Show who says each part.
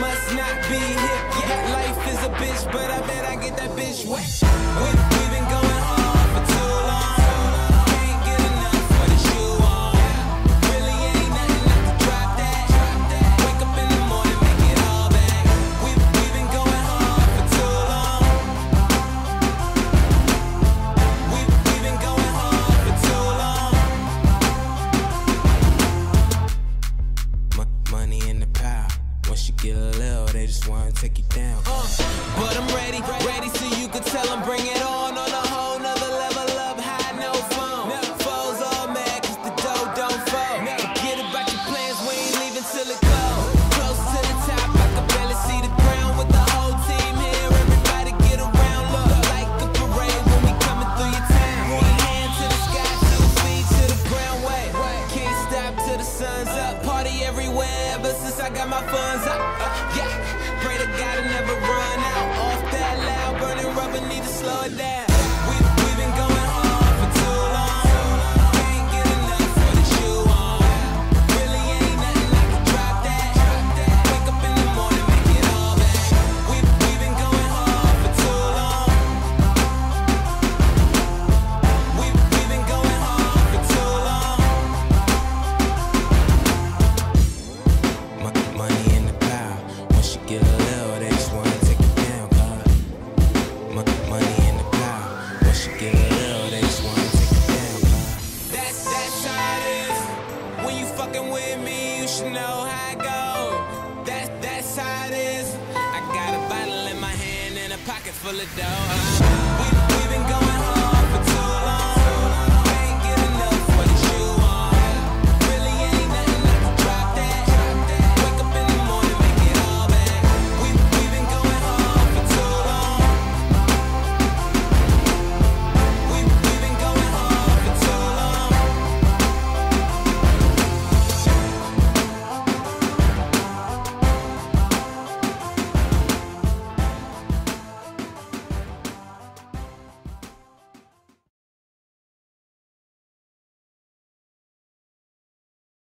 Speaker 1: must not be hip. Yeah, life is a bitch, but I bet I get that bitch wet. With Once you get a little, they just wanna take you down. Uh, but I'm ready, ready so you can tell them bring it on on a down. fucking with me, you should know how it go. That, that's how it is. I got a bottle in my hand and a pocket full of dough.